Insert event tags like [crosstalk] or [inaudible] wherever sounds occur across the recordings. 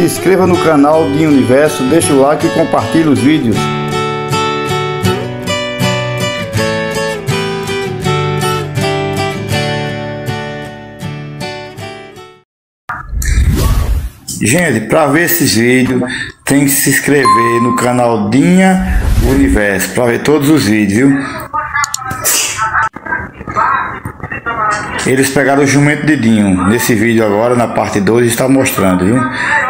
se inscreva no canal de Universo, deixe o like e compartilhe os vídeos. Gente, para ver esses vídeos, tem que se inscrever no canal Dinha Universo, para ver todos os vídeos, viu? Eles pegaram o jumento de Dinho. Nesse vídeo agora, na parte 2, está mostrando, viu?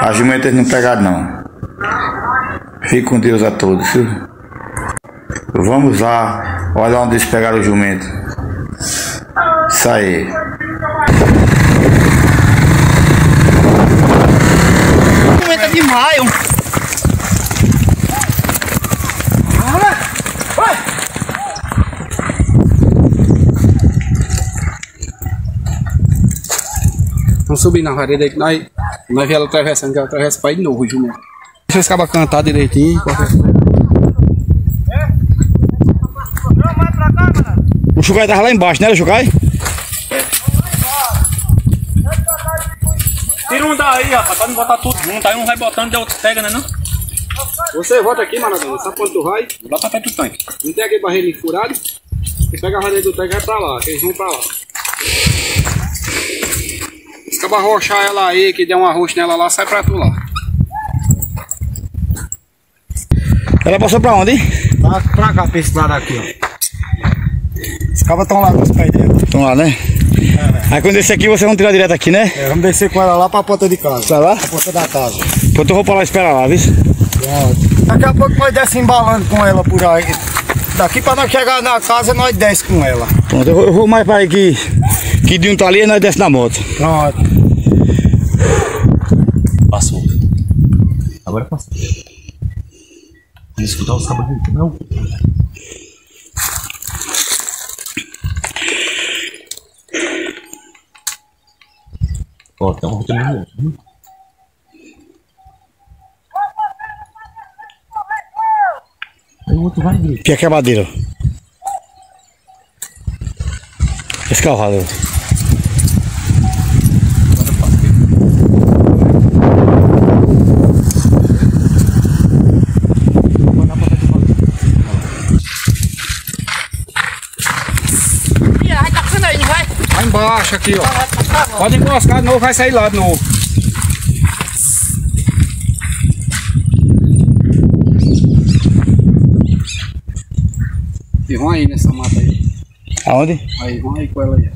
As jumentas não pegaram não. Fique com Deus a todos, viu? Vamos lá, olha onde eles pegaram o jumento. Isso aí. Jumenta de maio. Subir na vareda aí que nós, nós vemos ela atravessando, que ela atravessa para ir de novo, jumento. Deixa esse cabo cantar direitinho. qualquer. O Chucai tava lá embaixo, né, Chucai? Tira um daí, rapaz, pra não botar tudo junto. Aí um vai botando e o outro pega, né não? Você volta aqui, Maradona. Sabe quando tu vai? Bota perto do tanque. Não tem aquele barreiro furado? Você pega a vareda do tanque e vai pra lá, que eles vão pra lá. Se acabar arrochar ela aí, que der um arroxo nela lá, sai pra tu lá. Ela passou pra onde, hein? Pra, pra cá, pra esse lado aqui, ó. Os cabas estão lá com os pés dela. Estão lá, né? Aí quando descer aqui, vocês vão tirar direto aqui, né? É, vamos descer com ela lá pra porta de casa. Pra lá? Pra porta da casa. Então eu vou pra lá esperar lá, viu? Pronto. Daqui a pouco nós desce embalando com ela por aí. Daqui pra nós chegar na casa, nós desce com ela. Pronto, eu vou, eu vou mais pra aí que, que de um tá ali nós desce na moto. Pronto. Passou. Agora passou. Vou escutar os cabos gritando. Não. Ó, tem um outro ali. viu? Aí o outro vai grita. Que é quebradeira. Escalvado. Vai tacando aí, não vai? Vai embaixo aqui, ó. Pode encoscar de novo, vai sair lá de novo. E vão aí nessa mata aí. Aonde? Aí, vão aí com ela aí.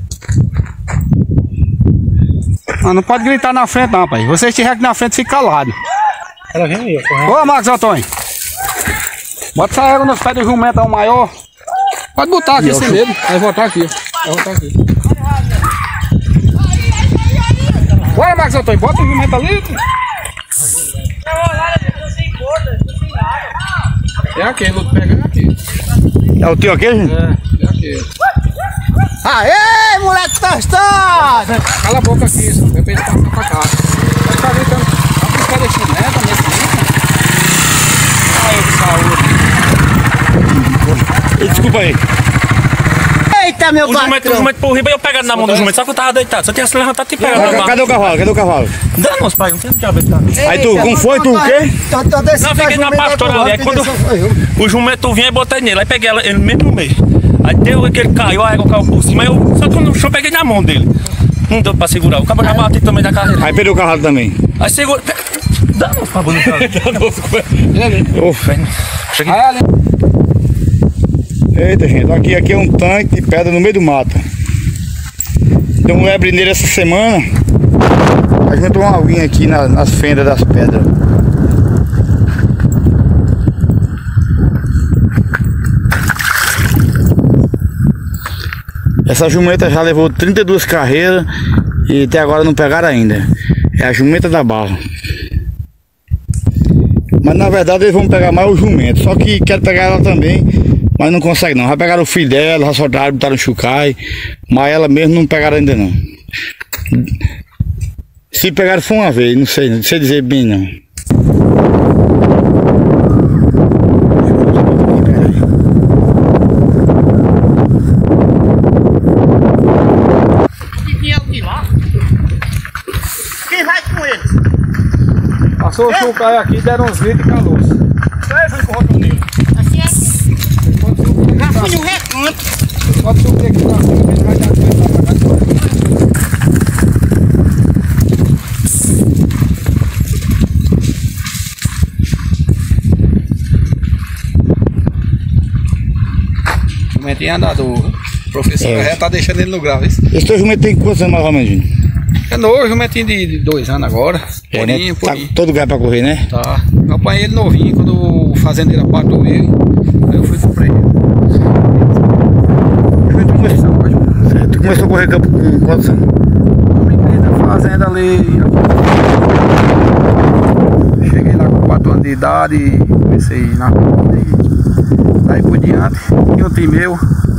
Ah, não pode gritar na frente não, pai. Você estiver aqui na frente, fica calado. Ela vem aí, ó. Ô, Marcos Antônio. Bota essa égua nos pés do jumento, é o maior. Pode botar aqui sem medo. Vai voltar aqui. Vai voltar aqui. Bora, Marcos Antônio, bota o jumento ali. É aquele, outro pega é aquele. É o teu aqui? É, é aquele. Aê, moleque tostado! Cala a boca aqui, só. Depois ele passa pra casa. Vai ficar gritando. Vai buscar de nesse nível. Ai, que saúde. Desculpa aí. Eita, meu O jumento, o jumento por riba e eu pegando na mão do jumento. Só que eu tava deitado. Só tinha se levantado e pegado na Cadê, mão. cadê o cavalo? Cadê o cavalo? Dá, nosso pai, não tem diabo ele tá. Aí tu, como foi? Tu o quê? Não, fiquei na pastora ali. Aí quando o jumento vinha e botei nele. Aí peguei ele mesmo no meio. Aí deu aquele caiu, a égua caiu por cima. Aí eu, só que no chão eu peguei na mão dele. Não deu pra segurar. O cabo já bateu também da carreira. Aí perdeu o cavalo também. Aí segura. Dá, nosso pai, bonito. [laughs] Dá, nosso pai. Ufa. Cheguei. Eita, gente, aqui, aqui é um tanque de pedra no meio do mato. Deu um lebre nele essa semana. A gente uma aguinha aqui na- nas fendas das pedras. Essa jumenta já levou 32 carreiras e até agora não pegaram ainda. É a jumenta da barra. Mas na verdade eles vão pegar mais o jumento. Só que quero pegar ela também, mas não consegue não. Já pegaram o filho dela, já soltaram, botaram no chucai. Mas ela mesmo não pegaram ainda não. Se pegaram foi uma vez, não sei, não sei dizer bem não. Passou o chucaio aqui, deram uns gritos e calou-se. Aí, fui com o. Assim é. Já fui no recanto. Pode subir aqui pra cima, ele vai dar tempo pra cá. Jumentinho andador. O professor É. já tá deixando ele no grau, isso. Esse teu jumento tem quantos anos mais ou menos? É novo, jumentinho de, de dois anos agora. É, né? Porinho, Tá porinho. todo lugar pra correr, né? Tá. Eu apanhei ele novinho quando o fazendeiro apartou ele. Aí eu fui e comprei ele. Tu começou, a correr campo com quantos anos? Entrei na fazenda ali. Cheguei lá com 4 anos de idade, comecei na rua e daí por diante. E um tio meu,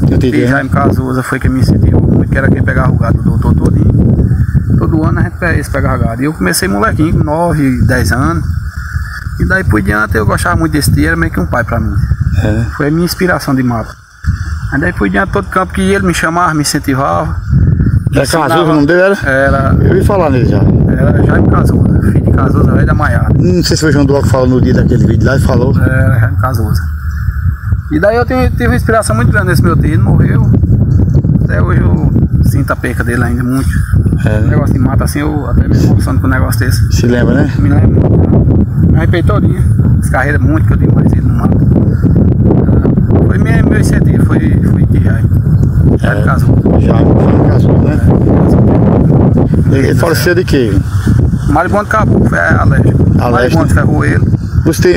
Eu te que entendo. Jaime Casuza, foi quem me incentivou muito, que era quem pegava o gado do doutor todinho. Todo ano a gente eles pegavam gado. E eu comecei molequinho, com 9, 10 anos. E daí por diante eu gostava muito desse tio, era meio que um pai pra mim. É. Foi a minha inspiração de mato. Aí daí por diante todo campo que ele me chamava, me incentivava. Era Casuza o nome dele era? Era, Eu ia falar nele já. era Jaime Casuza, filho de Casuza, velho da Maiara. Não sei se foi o João Dual que falou no dia daquele vídeo lá e falou. Era Jaime Casuza. E daí eu tive, tive uma inspiração muito grande nesse meu tio, ele morreu. Até hoje eu sinto a perca dele ainda muito. É. Um negócio de mata assim, eu até me emociono com um negócio desse. Se lembra, né? Me lembro. Me arrepei todinho. As carreiras muito que eu tive mais ele no mato. Foi meu, meu incentivo, foi, foi Jaime. Jaime Casuza. Já, foi no Casuza, né? Ele faleceu de quê? Maribondo acabou, foi alérgico. Alérgico. Maribondo ferrou ele.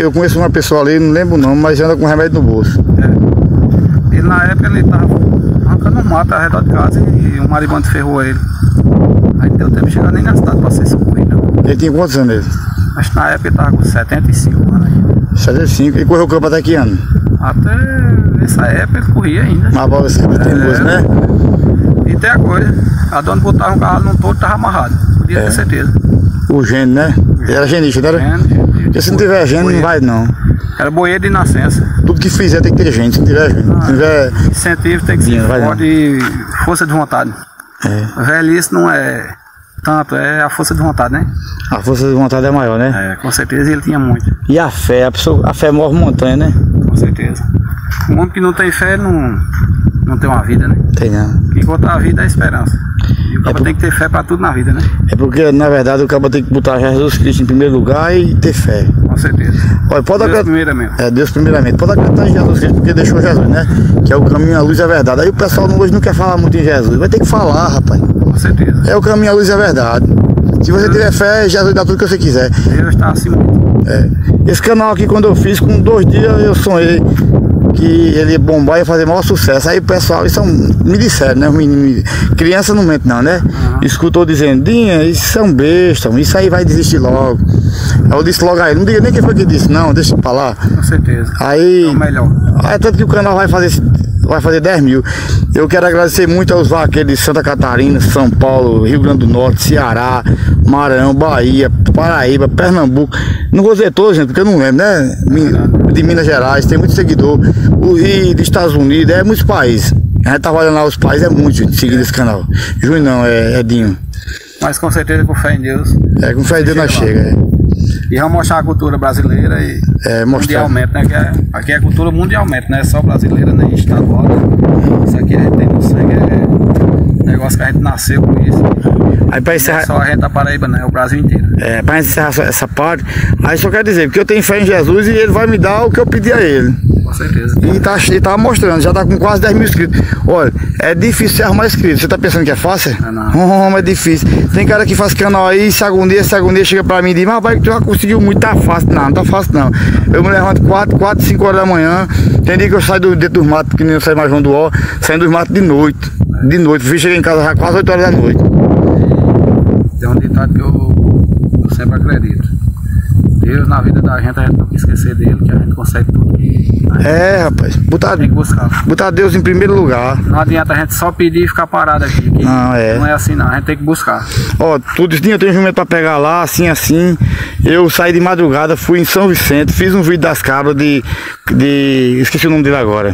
Eu conheço uma pessoa ali, não lembro o nome, mas anda com remédio no bolso. É. Ele na época ele tava arrancando um mato ao redor de casa e o maribondo ferrou ele. Aí não deu tempo de chegar nem na cidade pra ser socorrido. não. Ele tinha quantos anos? ele? Acho que na época ele tava com 75 anos ainda. 75. E correu o campo até que ano? Até essa época ele corria ainda. Uma bola assim, tem gosto, né? E tem a coisa, a dona botava um cavalo num todo e tava amarrado. Podia É. ter certeza. O gênio, né? Ele era genista, não era? Porque se não tiver gênio, não vai não. Era boeiro de nascença. Tudo que fizer tem que ter gente, se não tiver gênio. Se tiver. Incentivo tem que ser forte e força de vontade. É. Velhice não é tanto, é a força de vontade, né? A força de vontade é maior, né? É, com certeza ele tinha muito. E a fé, a, pessoa, a fé move montanha, né? Com certeza. Um homem que não tem fé não, não tem uma vida, né? Tem não. Quem conta a vida é a esperança. E o cara por- tem que ter fé pra tudo na vida, né? É porque, na verdade, o cara tem que botar Jesus Cristo em primeiro lugar e ter fé. Com certeza. Olha, pode Deus acreditar. primeiramente. É, Deus primeiramente. Pode acreditar em Jesus Cristo porque deixou Jesus, né? Que é o caminho, a luz e a verdade. Aí o pessoal hoje não quer falar muito em Jesus. Vai ter que falar, rapaz. Com certeza. É o caminho, a luz e a verdade. Se você tiver fé, Jesus dá tudo que você quiser. Deus está acima. É. Esse canal aqui, quando eu fiz, com dois dias eu sonhei que ele ia bombar e ia fazer maior sucesso. Aí o pessoal, isso é um- me disseram, né? Me- me- criança não mente não, né? Escutou dizendo, Dinha, isso é um besta, isso aí vai desistir logo. Aí eu disse logo a ele, não diga nem quem foi que disse, não, deixa pra lá. Com certeza. Aí. É o melhor. É tanto que o canal vai fazer, vai fazer 10 mil. Eu quero agradecer muito aos vaqueiros de Santa Catarina, São Paulo, Rio Grande do Norte, Ceará, Maranhão, Bahia, Paraíba, Pernambuco. Não vou dizer todos, gente, porque eu não lembro, né? De Minas Gerais, tem muito seguidor. O- E dos Estados Unidos, é muitos países. A gente tava olhando lá os países, é muito gente seguindo esse canal. Júnior não, é Edinho. Mas com certeza com fé em Deus. É, com fé em Deus nós chega. é. E vamos mostrar a cultura brasileira e É, mostrar. mundialmente, né? Que é, aqui é a cultura mundialmente, não é só brasileira nem estadual. né? Isso aqui a gente tem no sangue, é negócio que a gente nasceu com isso. Aí Não é encerrar. só a gente da Paraíba, não, é o Brasil inteiro. É, para encerrar essa- parte, aí só quer dizer, porque eu tenho fé em Jesus e ele vai me dar o que eu pedi a ele. Com certeza. E tá, e tá mostrando, já tá com quase 10 mil inscritos. Olha, é difícil você arrumar inscritos. Você tá pensando que é fácil? É não. Hum, é difícil. Tem cara que faz canal aí, segundo dia, chega pra mim e diz, mas rapaz, tu já conseguiu muito, tá fácil. Não, não tá fácil não. Eu me levanto 4, 4, 5 horas da manhã. Tem dia que eu saio do, dentro dos matos, que nem eu saio mais João do Ó, saindo dos matos de noite. De noite. Fui chegar em casa já quase 8 horas da noite. Ditado que eu, eu sempre acredito. Deus na vida da gente, a gente não tem que esquecer dele, que a gente consegue tudo gente É, rapaz. Botar, tem que buscar. botar Deus em primeiro lugar. Não adianta a gente só pedir e ficar parado aqui. Não, é. Não é assim não, a gente tem que buscar. Ó, tudo isso, eu tenho jumento pra pegar lá, assim, assim. Eu saí de madrugada, fui em São Vicente, fiz um vídeo das cabras de. de. esqueci o nome dele agora.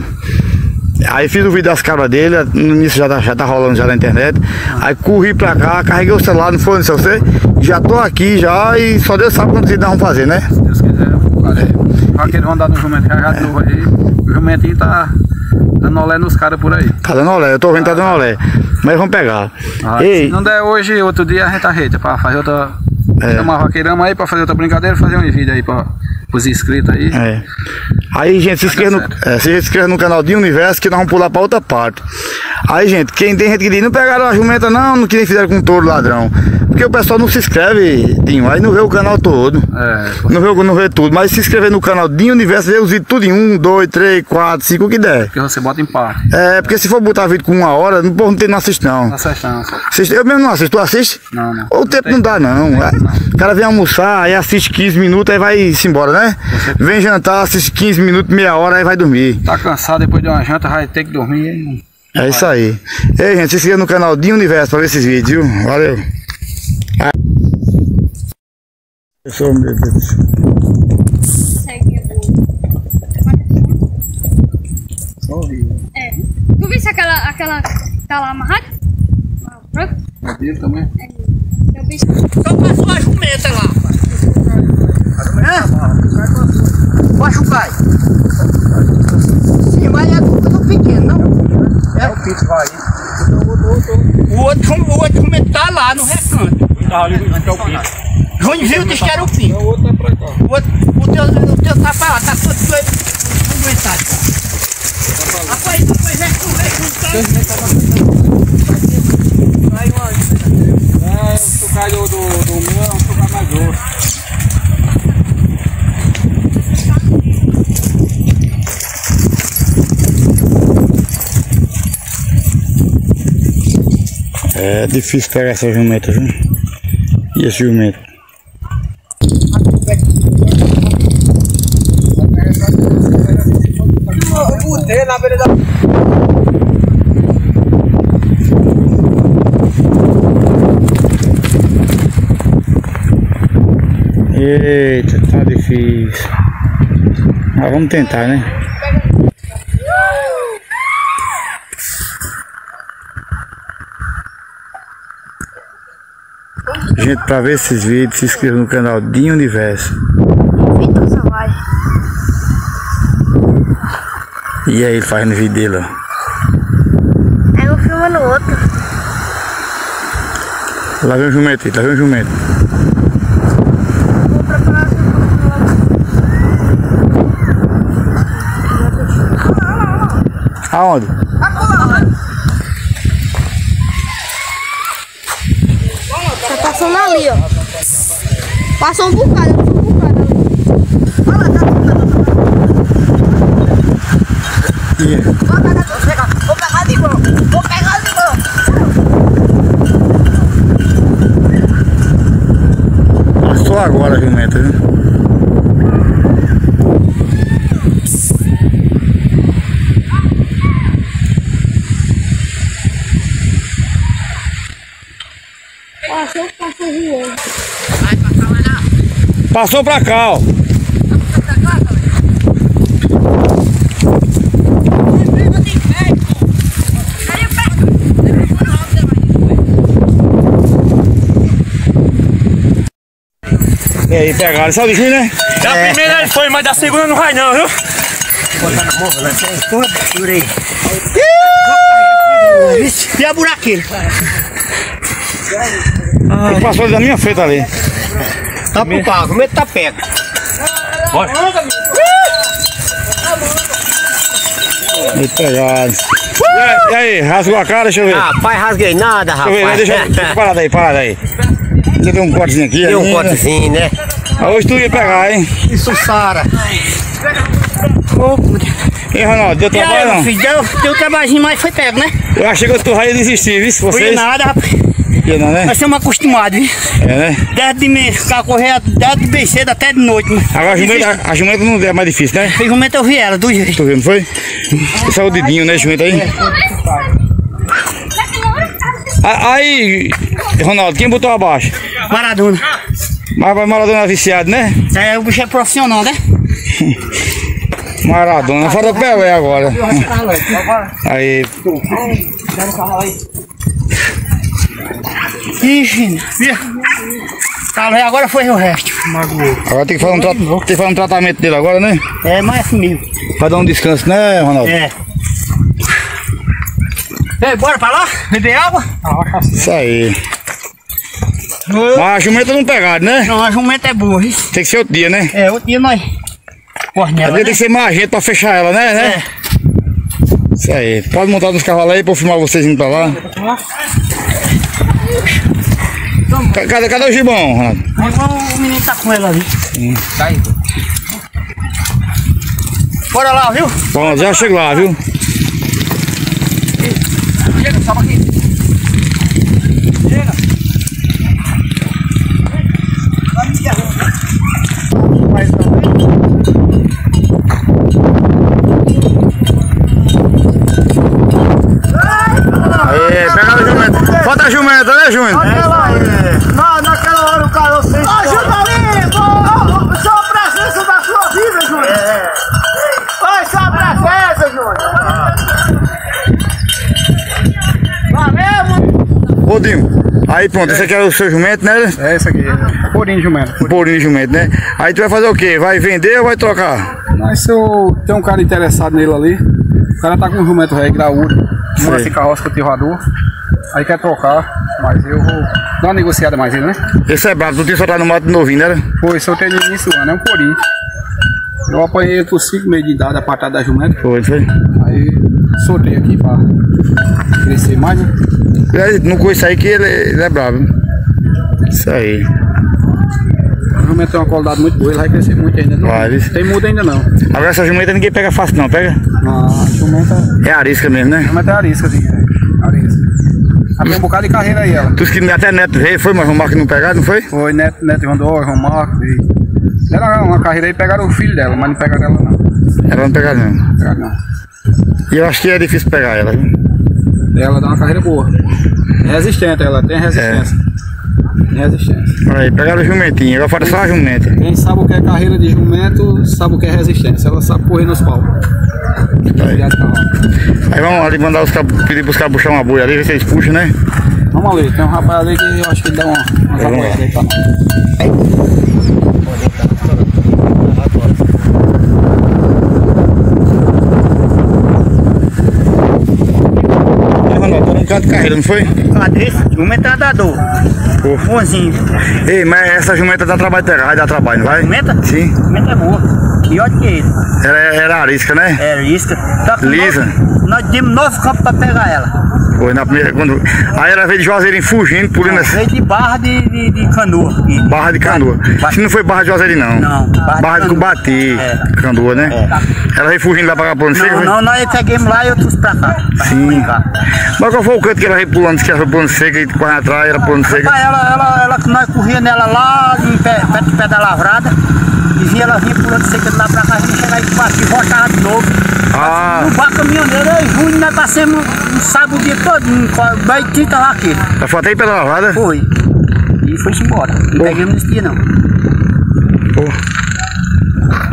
Aí fiz o vídeo das cabras dele, no início já tá, já tá rolando já na internet. Aí corri pra cá, carreguei o celular, não foi, não sei você. Já tô aqui já e só Deus sabe quanto nós vamos fazer, né? Se Deus quiser, vamos Vaqueiro vão dar no jumento já já de novo aí. O jumentinho tá dando olé nos caras por aí. Tá dando olé, eu tô vendo que tá dando olé. Mas vamos pegar. Ah, Ei, Se não der hoje, outro dia a gente arreita pra fazer outra. É. Chamar vaqueirama aí pra fazer outra brincadeira, fazer um vídeo aí pra, pros inscritos aí. É. Aí, gente, se inscreva no, é, se inscreva no canal de Universo que nós vamos pular pra outra parte. Aí, gente, quem tem gente que diz, não pegaram a jumenta não, não que nem fizeram com o touro ladrão. Porque o pessoal não se inscreve, Dinho, aí não vê o canal todo. É, Não vê, não vê tudo, mas se inscrever no canal de Universo, vê os vídeos tudo em um, dois, três, quatro, cinco, o que der. porque você bota em parte. É, porque se for botar vídeo com uma hora, não, não tem, não assiste não. Só. Assiste- eu mesmo não assisto, tu assiste? Não, não. Ou o tempo não dá não. É, O cara vem almoçar, aí assiste 15 minutos, aí vai-se embora, né? Vem jantar, assiste 15 minutos, meia hora, aí vai dormir. Tá cansado depois de uma janta, vai ter que dormir. hein? É isso aí. Ei, gente, se inscreva no canal de Universo pra ver esses vídeos, viu? Valeu. Ah. Eu sou meu Deus. É. Tu viste aquela. aquela. tá lá amarrada? Ah, Deus também. Eu vi. Então passou a jumenta lá. Machucai. Sim, mas é tudo pequeno, não? É o Pito vai. O outro, o outro jumento tá lá no recanto. Joãozinho disse que era o pinto. O outro é pra cá. O, outro, o, teu, o teu tá pra lá, tá todo doido. Aguentado. Rapaz, depois é que tu vê É, o sucai do, do, do meu é um sucai mais grosso. É difícil pegar essa jumenta, viu? E esse jumento? Eita, tá difícil. Mas vamos tentar, né? Gente, pra ver esses vídeos, se inscreva no canal Dinho Universo. Vitor Savage. E aí, ele fazendo vídeo dele, ó. Aí um filma no outro. Lá vem o jumento, lá vem o jumento. Vou Aonde? Tá passando ali, ó. Passou um bocado, passou um bocado ali. Ih, Vou pegar, vou pegar de mão. Vou pegar de mão. Passou agora a jumenta, viu? Passou, passou voando. Passou pra cá, ó. E aí, pegaram. Sabe o né? Da primeira ele foi, mas da segunda não vai não, viu? E a buraqueira? Ele passou da minha frente ali. Tá pro carro, o medo tá perto. Bora. Pegaram. E aí, e aí, rasgou a cara, deixa eu ver. Ah, pai, rasguei nada, Deixa eu ver, rapaz. deixa eu deixa, parada aí, parada aí. Você deu um cortezinho aqui. Deu um cortezinho, né? Ah, Hoje tu ia pegar, hein? Isso, Sara. E aí, Ronaldo, deu aí, trabalho meu não? filho, deu, deu trabalhinho, mas foi pego, né? Eu achei que tu já ia desistir, viu? Se Foi vocês. nada, rapaz. Não, né? Nós somos acostumados, viu? É, né? Desde de mês, ficar correr desde bem cedo até de noite? Agora a jumenta, a jumenta não é mais difícil, né? Foi jumento eu vi ela, do jeito. Tu viu, não foi? Esse é o dedinho, né, jumenta aí? A- Aí, Ronaldo, quem botou abaixo? Maradona. Mas vai Maradona viciado, né? É, o bicho é profissional, né? [laughs] Maradona, fora o Pelé agora. Aí, Ixi, via. Tá, mas agora foi o resto. agora tem que, fazer um tra- tem que fazer um tratamento dele agora, né? É mais assim mesmo. Pra dar um descanso, né, Ronaldo? É. Ei, bora pra lá? Beber água? Isso aí. Mas a jumenta não pegada, né? Não, a jumenta é boa, isso. Tem que ser outro dia, né? É, outro dia nós. Corre Às nela, vezes né? tem que ser mais gente pra fechar ela, né? né? É. Isso aí. Pode montar nos cavalos aí pra eu filmar vocês indo pra lá. Ca- Cadê, cadê o gibão, Ronaldo? O menino tá com ela ali. Tá aí. Bora lá, viu? Bom, já chego lá, viu? Chega, sobe aqui. Chega. Aê, pegaram a jumenta. Falta a jumenta, né, Júnior? Na, naquela hora o cara sem. Ajuda ali! Só, só a presença da sua vida, Júnior! É. Só a presença, Júnior! Valeu, Ô, Dinho. Aí pronto, esse aqui é o seu jumento, né? É esse aqui, porinho de jumento. Um pourinho de jumento, né? Aí tu vai fazer o quê? Vai vender ou vai trocar? Mas se eu tem um cara interessado nele ali, o cara tá com um jumento velho graúdo, mora sem carroça com aterrador, aí quer trocar, mas eu vou dar uma negociada mais ele, né? Esse é brabo, tu tinha soltado no mato novinho, né? Foi, soltei no início do ano, é um porinho. Eu apanhei ele por 5 meses de idade, a patada da jumenta, Foi, foi. aí soltei aqui pra crescer mais, né? Não conheço aí que ele, ele é brabo. Isso aí. O jumento tem uma qualidade muito boa, ele vai crescer muito ainda. Não Vai, viu? tem muda ainda não. Agora essa jumenta ninguém pega fácil não, pega? A jumenta, É arisca mesmo, né? a jumenta é arisca, assim, é, arisca. Ela tem um bocado de carreira aí, ela. Tu que até neto veio, foi, mas o Marco não pegaram, não foi? Foi Neto, Neto Rondó, João Marcos. E... Era uma carreira aí, pegaram o filho dela, mas não pegaram ela não. Ela não pegaram não. Pegaram não. E eu acho que é difícil pegar ela, viu? Ela dá uma carreira boa. É resistente, ela tem resistência. Tem resistência. Aí, pegaram o jumentinho, agora falta só a jumenta. Quem sabe o que é carreira de jumento, sabe o que é resistência. Ela sabe correr nos pau. Aí, aí vamos ali mandar os cabos, pedir pros cabos puxar uma boia ali, ver se eles puxam, né? Vamos ali, tem um rapaz ali que eu acho que ele dá uma, uma apoiada aí pra nós. Aí, Ronaldo, tá num canto de carreira, não foi? Cadê? Jumenta é andador. Bonzinho. Ei, mas essa jumenta dá trabalho de pegar, vai dar trabalho, não vai? Jumenta? Sim. Jumenta é boa. Pior do que ele. Ela é- era arisca, né? É isca. Só que Lisa. Nós, nós demos nove campos pra pegar ela. Foi na primeira. Quando... Aí ela veio de Juazeirinho fugindo, pulando essa Veio de barra de, de, de canoa. E- barra de canoa. Ba- Se não foi barra de Juazeirinho, não. Não, barra de barra de canoa. Cubati, É. canoa, né? Ela veio fugindo lá pra cá, pulando. Não, foi? não, nós peguemos lá e eu trouxe pra cá. Pra Sim. brincar. Mas qual foi o canto que ela veio pulando? Que ela foi pulando seca e correndo atrás, era pulando seca. Rapaz, ela, ela, ela, nós corria nela lá, em pé, perto do pé da lavrada, e via ela vinha pulando seca de lá pra cá, a gente chegava aqui, aqui voltava de novo. Ah, No bar caminhoneiro, eu e Júnior, nós passamos um sábado o dia todo, bem 30 lá aqui. foi até aí pela lavada. Foi. E foi-se embora. Não pegamos nesse dia, não.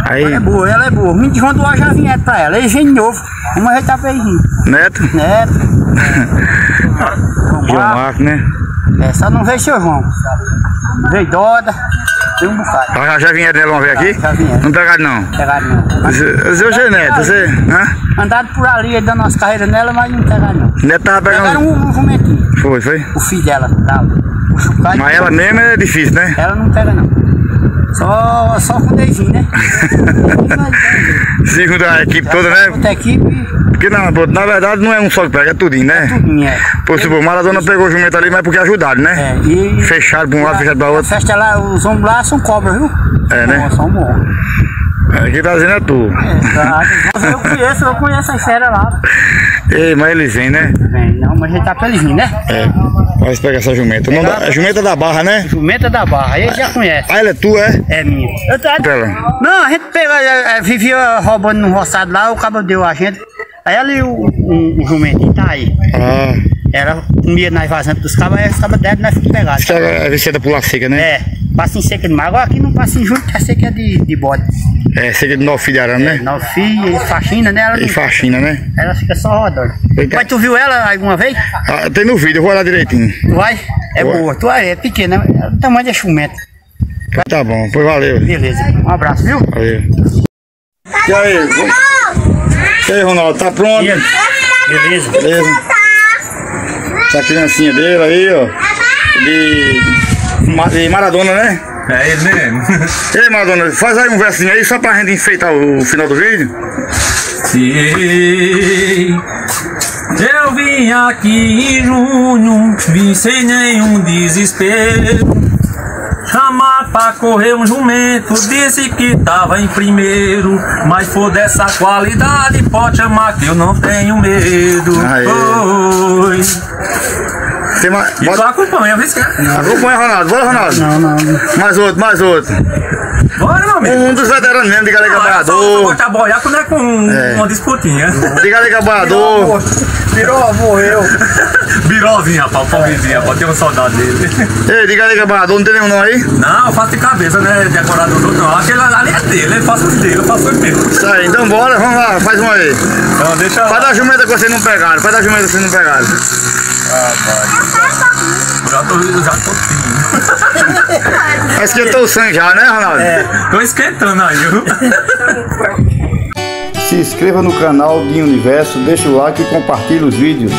Aí, Ela é boa, ela é boa. Me desvandou já vinha pra ela. Ele vem de novo. Uma já tá beijinho. Neto, Neto. [laughs] João Marco, né? É, só não veio seu João. Veio Doda. Tem um bocado. Ela já vinha dela uma vez aqui? Já vinha. Não pegaram, não. Pegaram não. Você, você, Neto, você. Hã? Andaram por ali, dando umas carreiras nela, mas não pegaram não. Neto tava Pegaram pegando. um, um jumentinho. Foi, foi. O filho dela, tá? Chucalho. Mas ela mesmo é difícil, né? Ela não pega não. Só, só com o dedinho, né? [laughs] Segundo a equipe toda, né? Outra equipe, Porque não, pô, na verdade não é um só que pega, é tudinho, né? tudinho, é. Pô, se o Maradona pegou o jumento ali, mas porque ajudaram, né? É, e... Fecharam pra um lado, fecharam pra A outro. festa lá, os homens lá são cobras, viu? É, né? São bons. É, Quem tá dizendo é tu. Mas eu conheço, eu conheço as feras lá. [laughs] Ei, mas eles vêm, né? Bem, não, mas a gente tá felizinho, né? É. Vai pegar essa jumenta. Não dá, é jumenta da barra, né? Jumenta da barra, aí já conhece. Ah, ela é tua, é? É minha. Eu. Pera. Não, a gente pegou, é, é, vivia roubando no roçado lá, o cabo deu a gente. Aí ali o, o, o jumentinho tá aí. Ah, Ela comia nas vasantes dos cabos, aí os cabos deram, nós ficamos pegados. isso é a viciada pular seca, né? É, passa em seca demais. Agora aqui não passa em julho, que a seca é de, de bode. É, seria de nove filhos de arame, né? Nove filhos, e faxina, né? Ela, E faxina, né? ela fica só rodando. Eita. Mas tu viu ela alguma vez? Ah, tem no vídeo, eu vou olhar direitinho. Tu vai? É Vai. boa. Tu é pequena, é do tamanho da chumenta. Tá bom, pois valeu. Beleza. Um abraço, viu? Valeu. E aí? E aí, Ronaldo, tá pronto? Beleza. Beleza? Essa criancinha dele aí, ó. De, de Maradona, né? É ele mesmo. [laughs] E aí, Maradona, faz aí um versinho aí só pra gente enfeitar o, final do vídeo. Sei. Eu vim aqui em junho, vim sem nenhum desespero. Chamar pra correr um jumento, disse que tava em primeiro. Mas for dessa qualidade, pode chamar que eu não tenho medo. Aê. Oi. Tem mais. E tu Bota, acompanha, vê se quer. acompanha, Ronaldo. Bora, Ronaldo. Não, não. Mais outro, mais outro. Bora, meu amigo. Um dos veteranos mesmo, de Galega Ah, eu só- só Trabalhador. gosto de boiar quando é com É. uma disputinha. De Galega Trabalhador. Virou, morreu. [laughs] Birozinho, rapaz, pobrezinho, rapaz, tem uma saudade dele. Ei, de Galega Trabalhador, não tem nenhum não aí? Não, eu faço de cabeça, né? Decorador do não. Aquele ali é dele, ele faz os dele, eu faço os meus. Isso aí, então bora, vamos lá, faz um aí. Então deixa Faz da jumenta que vocês não pegaram, faz da jumenta que vocês não pegaram. Já tô, já tô fino. [laughs] Mas esquentou o sangue já, né, Ronaldo? Tô esquentando aí, viu? Se inscreva no canal de Universo, deixa o like e compartilhe os vídeos.